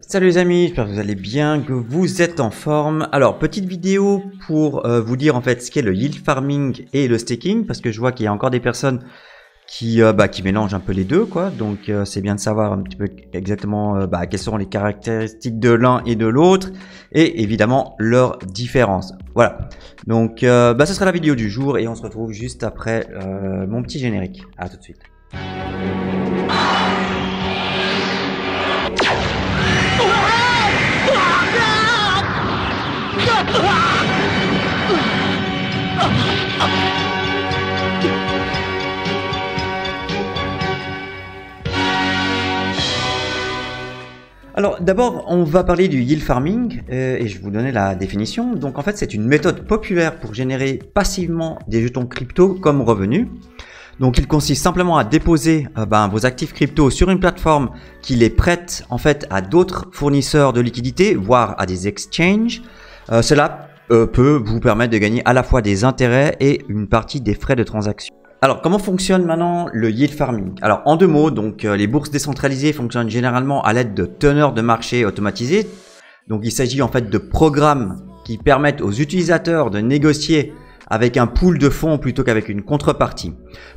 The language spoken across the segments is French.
Salut les amis, j'espère que vous allez bien, que vous êtes en forme. Alors, petite vidéo pour euh, vous dire en fait ce qu'est le yield farming et le staking, parce que je vois qu'il y a encore des personnes qui, euh, bah, qui mélangent un peu les deux, quoi. Donc, euh, c'est bien de savoir un petit peu exactement bah, quelles sont les caractéristiques de l'un et de l'autre, et évidemment leurs différences. Voilà. Donc, bah, ce sera la vidéo du jour, et on se retrouve juste après mon petit générique. À tout de suite. Alors d'abord, on va parler du yield farming euh, et je vais vous donner la définition. Donc en fait, c'est une méthode populaire pour générer passivement des jetons crypto comme revenus. Donc il consiste simplement à déposer euh, ben, vos actifs crypto sur une plateforme qui les prête en fait à d'autres fournisseurs de liquidités, voire à des exchanges. Euh, cela peut vous permettre de gagner à la fois des intérêts et une partie des frais de transaction. Alors, comment fonctionne maintenant le yield farming? Alors, en deux mots, donc euh, les bourses décentralisées fonctionnent généralement à l'aide de teneurs de marché automatisés. Donc, il s'agit en fait de programmes qui permettent aux utilisateurs de négocier avec un pool de fonds plutôt qu'avec une contrepartie.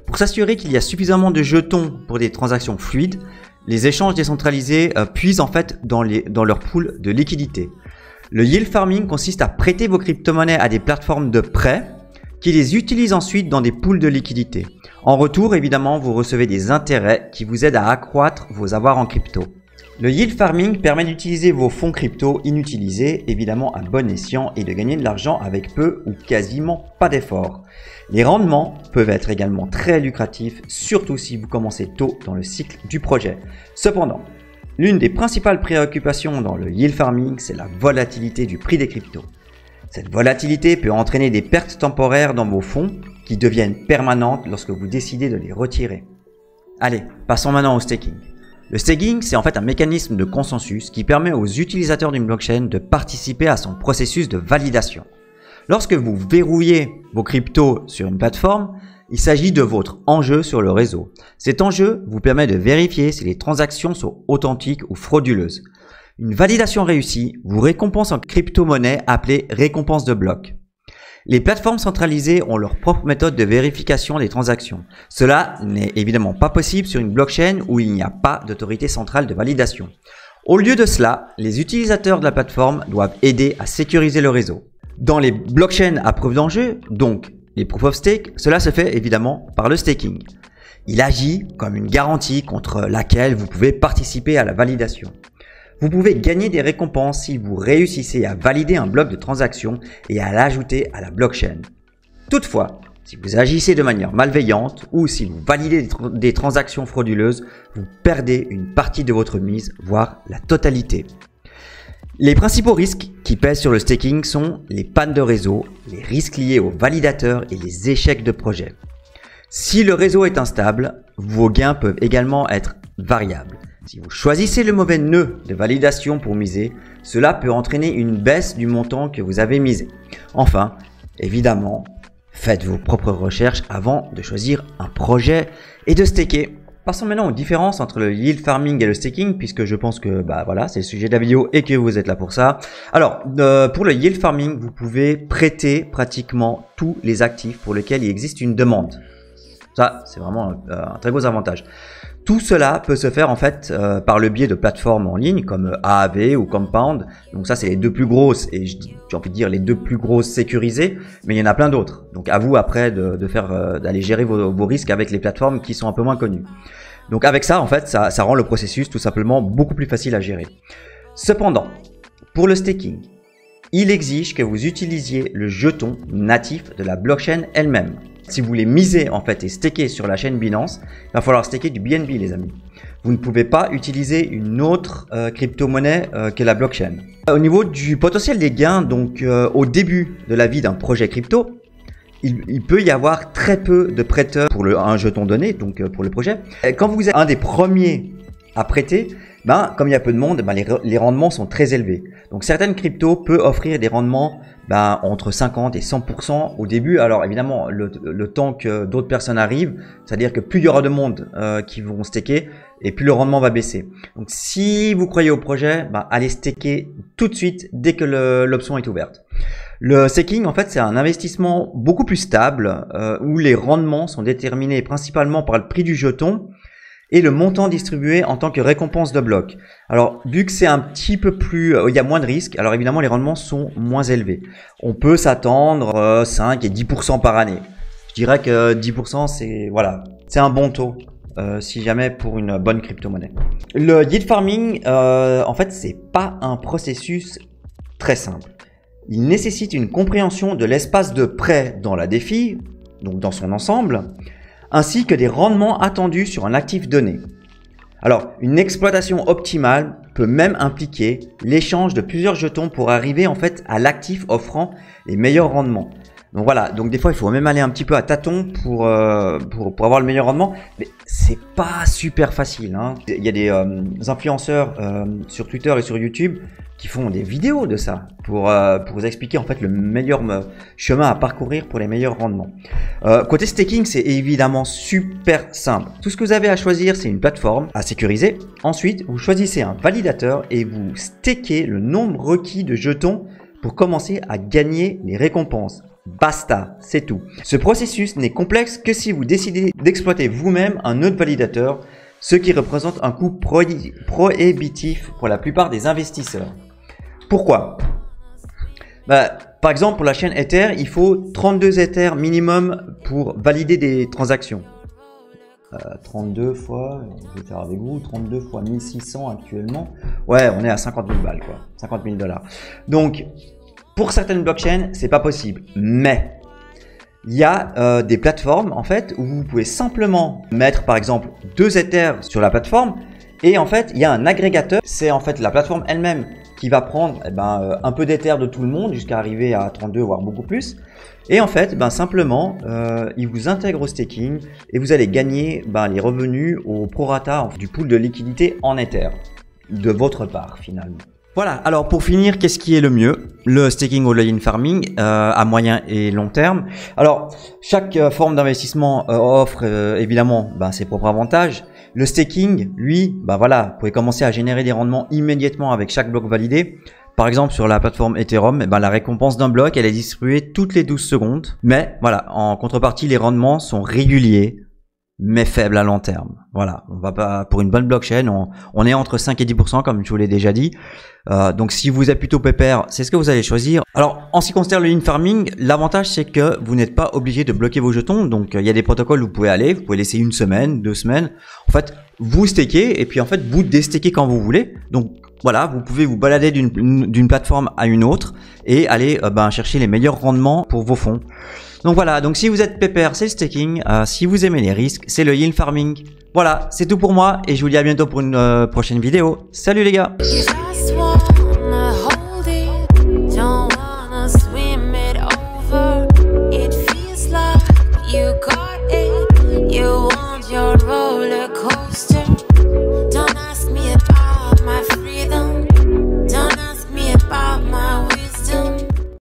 Pour s'assurer qu'il y a suffisamment de jetons pour des transactions fluides, les échanges décentralisés euh, puisent en fait dans, leur pool de liquidité. Le yield farming consiste à prêter vos crypto-monnaies à des plateformes de prêt qui les utilisent ensuite dans des pools de liquidités. En retour, évidemment, vous recevez des intérêts qui vous aident à accroître vos avoirs en crypto. Le yield farming permet d'utiliser vos fonds crypto inutilisés, évidemment à bon escient, et de gagner de l'argent avec peu ou quasiment pas d'efforts. Les rendements peuvent être également très lucratifs, surtout si vous commencez tôt dans le cycle du projet. Cependant, l'une des principales préoccupations dans le yield farming, c'est la volatilité du prix des cryptos. Cette volatilité peut entraîner des pertes temporaires dans vos fonds qui deviennent permanentes lorsque vous décidez de les retirer. Allez, passons maintenant au staking. Le staking, c'est en fait un mécanisme de consensus qui permet aux utilisateurs d'une blockchain de participer à son processus de validation. Lorsque vous verrouillez vos cryptos sur une plateforme, il s'agit de votre enjeu sur le réseau. Cet enjeu vous permet de vérifier si les transactions sont authentiques ou frauduleuses. Une validation réussie vous récompense en crypto-monnaie appelée récompense de bloc. Les plateformes centralisées ont leur propre méthode de vérification des transactions. Cela n'est évidemment pas possible sur une blockchain où il n'y a pas d'autorité centrale de validation. Au lieu de cela, les utilisateurs de la plateforme doivent aider à sécuriser le réseau. Dans les blockchains à preuve d'enjeu, donc les proof of stake, cela se fait évidemment par le staking. Il agit comme une garantie contre laquelle vous pouvez participer à la validation. Vous pouvez gagner des récompenses si vous réussissez à valider un bloc de transaction et à l'ajouter à la blockchain. Toutefois, si vous agissez de manière malveillante ou si vous validez des, transactions frauduleuses, vous perdez une partie de votre mise, voire la totalité. Les principaux risques qui pèsent sur le staking sont les pannes de réseau, les risques liés aux validateurs et les échecs de projet. Si le réseau est instable, vos gains peuvent également être variables. Si vous choisissez le mauvais nœud de validation pour miser, cela peut entraîner une baisse du montant que vous avez misé. Enfin, évidemment, faites vos propres recherches avant de choisir un projet et de staker. Passons maintenant aux différences entre le yield farming et le staking, puisque je pense que bah voilà, c'est le sujet de la vidéo et que vous êtes là pour ça. Alors, euh, pour le yield farming, vous pouvez prêter pratiquement tous les actifs pour lesquels il existe une demande. Ça, c'est vraiment un, un très gros avantage. Tout cela peut se faire en fait euh, par le biais de plateformes en ligne comme AAV ou Compound. Donc ça c'est les deux plus grosses et j'ai envie de dire les deux plus grosses sécurisées, mais il y en a plein d'autres. Donc à vous après de, faire euh, d'aller gérer vos, risques avec les plateformes qui sont un peu moins connues. Donc avec ça en fait ça rend le processus tout simplement beaucoup plus facile à gérer. Cependant, pour le staking, il exige que vous utilisiez le jeton natif de la blockchain elle-même. Si vous voulez miser en fait et staker sur la chaîne Binance, il va falloir staker du BNB les amis. Vous ne pouvez pas utiliser une autre euh, crypto-monnaie euh, que la blockchain. Au niveau du potentiel des gains, donc euh, au début de la vie d'un projet crypto, il, peut y avoir très peu de prêteurs pour le, un jeton donné, donc pour le projet. quand vous êtes un des premiers à prêter, ben, comme il y a peu de monde, ben, les, les rendements sont très élevés. Donc certaines cryptos peuvent offrir des rendements ben, entre 50 et 100% au début. Alors évidemment, le, temps que d'autres personnes arrivent, c'est-à-dire que plus il y aura de monde euh, qui vont staker, et plus le rendement va baisser. Donc si vous croyez au projet, bah, allez staker tout de suite dès que l'option est ouverte. Le staking, en fait, c'est un investissement beaucoup plus stable euh, où les rendements sont déterminés principalement par le prix du jeton et le montant distribué en tant que récompense de bloc. Alors, vu que c'est un petit peu plus, euh, il y a moins de risques, alors évidemment les rendements sont moins élevés. On peut s'attendre 5 euh, et 10% par année. Je dirais que 10% c'est voilà, c'est un bon taux. si jamais pour une bonne crypto-monnaie. Le yield farming, en fait, c'est pas un processus très simple il nécessite une compréhension de l'espace de prêt dans la défi, donc dans son ensemble, ainsi que des rendements attendus sur un actif donné. Alors, une exploitation optimale peut même impliquer l'échange de plusieurs jetons pour arriver en fait à l'actif offrant les meilleurs rendements. Donc voilà, donc des fois il faut même aller un petit peu à tâtons pour, euh, pour, avoir le meilleur rendement, mais c'est pas super facile. Hein. Il y a des euh, influenceurs euh, sur Twitter et sur YouTube qui font des vidéos de ça pour, euh, pour vous expliquer en fait le meilleur chemin à parcourir pour les meilleurs rendements. Euh, côté staking, c'est évidemment super simple. Tout ce que vous avez à choisir, c'est une plateforme à sécuriser. Ensuite, vous choisissez un validateur et vous stakez le nombre requis de jetons pour commencer à gagner les récompenses. Basta, c'est tout. Ce processus n'est complexe que si vous décidez d'exploiter vous-même un autre validateur, ce qui représente un coût prohibitif pour la plupart des investisseurs. Pourquoi? Bah, Par exemple, pour la chaîne Ether, il faut 32 Ether minimum pour valider des transactions. 32 euh, fois, je vais faire avec vous, 32 fois 1600 actuellement. Ouais, on est à 50 000 balles, quoi. 50 000 dollars. Donc, pour certaines blockchains, c'est pas possible. Mais, il y a euh, des plateformes, en fait, où vous pouvez simplement mettre, par exemple, deux Ethers sur la plateforme. Et en fait, il y a un agrégateur. C'est en fait la plateforme elle-même qui va prendre eh ben, euh, un peu d'éther de tout le monde jusqu'à arriver à 32 voire beaucoup plus. Et en fait, ben, simplement, euh, il vous intègre au staking et vous allez gagner ben, les revenus au prorata du pool de liquidité en Ether de votre part finalement. Voilà, alors pour finir, qu'est-ce qui est le mieux? Le staking ou le in farming euh, à moyen et long terme. Alors, chaque euh, forme d'investissement offre évidemment ben, ses propres avantages. Le staking, lui, bah voilà, vous pouvez commencer à générer des rendements immédiatement avec chaque bloc validé. Par exemple, sur la plateforme Ethereum, eh ben, la récompense d'un bloc, elle est distribuée toutes les 12 secondes. Mais voilà, en contrepartie, les rendements sont réguliers, mais faibles à long terme. Voilà, on va pas pour une bonne blockchain, on, on est entre 5 et 10% comme je vous l'ai déjà dit. Euh, donc si vous êtes plutôt pépère, c'est ce que vous allez choisir. Alors en ce qui concerne le in farming, l'avantage c'est que vous n'êtes pas obligé de bloquer vos jetons. Donc il y a des protocoles où vous pouvez aller, vous pouvez laisser une semaine, deux semaines. En fait, vous stakez et puis en fait vous déstakez quand vous voulez. Donc voilà, vous pouvez vous balader d'une plateforme à une autre et aller euh, ben, chercher les meilleurs rendements pour vos fonds. Donc voilà, donc si vous êtes pépère, c'est le staking. Euh, si vous aimez les risques, c'est le yield farming. Voilà, c'est tout pour moi et je vous dis à bientôt pour une prochaine vidéo. Salut les gars